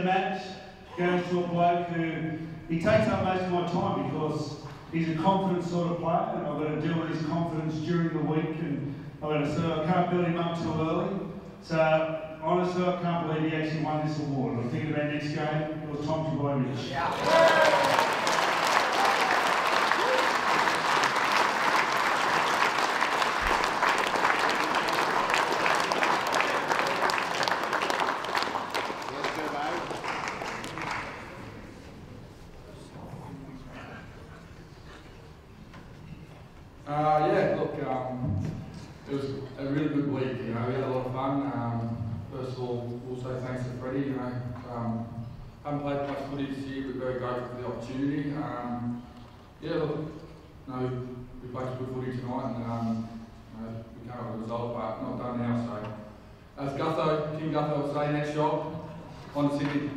the match goes to a bloke who he takes up most of my time because he's a confident sort of player, and I've got to deal with his confidence during the week, and I've got to, so I can't build him up too early. So honestly, I can't believe he actually won this award. I'm thinking about next game. It was Tom Trbojevic. Uh, yeah, look, um, it was a really good week. You know, we had a lot of fun. Um, first of all, say thanks to Freddie. You know, um, haven't played much footy this year. We're very grateful for the opportunity. Um, yeah, look, you know, we played good footy tonight, and um, you know, we can't have a result, but not done now. So, as Gutho, King Gutho will say, next job on Sydney.